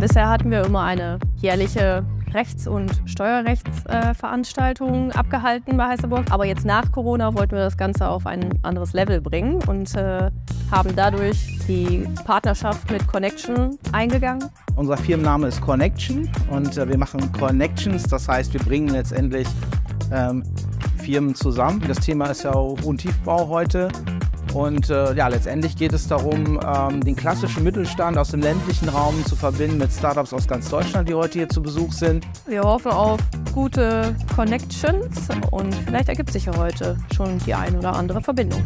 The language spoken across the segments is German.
Bisher hatten wir immer eine jährliche Rechts- und Steuerrechtsveranstaltungen äh, abgehalten bei Heißerburg. Aber jetzt nach Corona wollten wir das Ganze auf ein anderes Level bringen und äh, haben dadurch die Partnerschaft mit Connection eingegangen. Unser Firmenname ist Connection und äh, wir machen Connections, das heißt, wir bringen letztendlich ähm, Firmen zusammen. Das Thema ist ja auch Wohntiefbau heute. Und äh, ja, letztendlich geht es darum, ähm, den klassischen Mittelstand aus dem ländlichen Raum zu verbinden mit Startups aus ganz Deutschland, die heute hier zu Besuch sind. Wir hoffen auf gute Connections und vielleicht ergibt sich ja heute schon die ein oder andere Verbindung.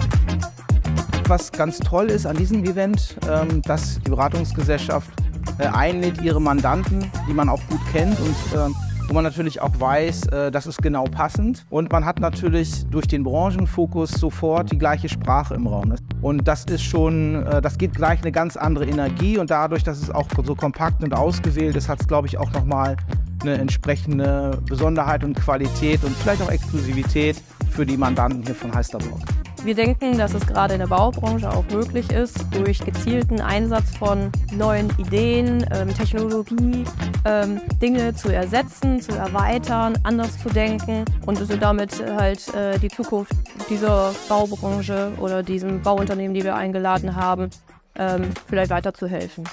Was ganz toll ist an diesem Event, ähm, dass die Beratungsgesellschaft äh, einlädt ihre Mandanten, die man auch gut kennt und äh, wo man natürlich auch weiß, äh, das ist genau passend. Und man hat natürlich durch den Branchenfokus sofort die gleiche Sprache im Raum. Und das ist schon, äh, das geht gleich eine ganz andere Energie und dadurch, dass es auch so kompakt und ausgewählt ist, hat es, glaube ich, auch nochmal eine entsprechende Besonderheit und Qualität und vielleicht auch Exklusivität für die Mandanten hier von Heisterburg. Wir denken, dass es gerade in der Baubranche auch möglich ist, durch gezielten Einsatz von neuen Ideen, ähm, Technologie, ähm, Dinge zu ersetzen, zu erweitern, anders zu denken und damit halt äh, die Zukunft dieser Baubranche oder diesem Bauunternehmen, die wir eingeladen haben, ähm, vielleicht weiterzuhelfen.